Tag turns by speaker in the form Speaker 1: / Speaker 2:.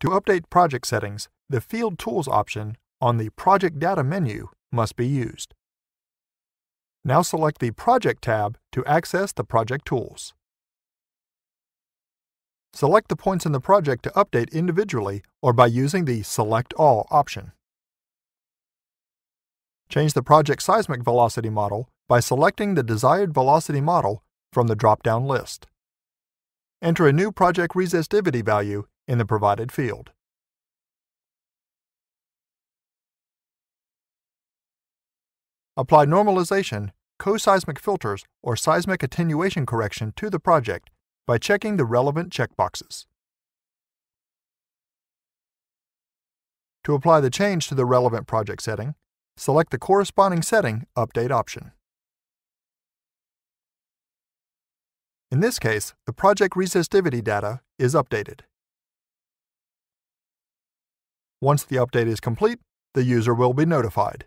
Speaker 1: To update project settings, the Field Tools option on the Project Data menu must be used. Now select the Project tab to access the project tools. Select the points in the project to update individually or by using the Select All option. Change the project seismic velocity model by selecting the desired velocity model from the drop-down list. Enter a new project resistivity value in the provided field. Apply normalization, coseismic filters, or seismic attenuation correction to the project by checking the relevant checkboxes. To apply the change to the relevant project setting, select the corresponding setting Update option. In this case, the project resistivity data is updated. Once the update is complete, the user will be notified.